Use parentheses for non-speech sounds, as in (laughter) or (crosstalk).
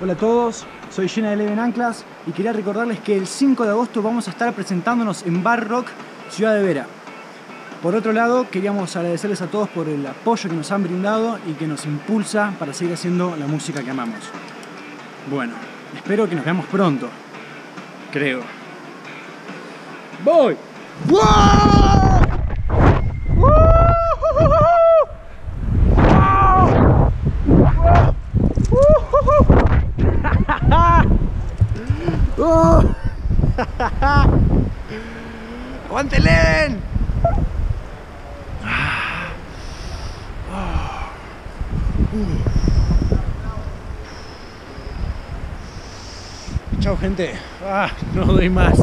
Hola a todos, soy Jenna de Leven Anclas y quería recordarles que el 5 de agosto vamos a estar presentándonos en Bar Rock Ciudad de Vera. Por otro lado, queríamos agradecerles a todos por el apoyo que nos han brindado y que nos impulsa para seguir haciendo la música que amamos. Bueno, espero que nos veamos pronto. Creo. ¡Voy! (laughs) ¡Aguántelen! Chao gente. Ah, no doy más.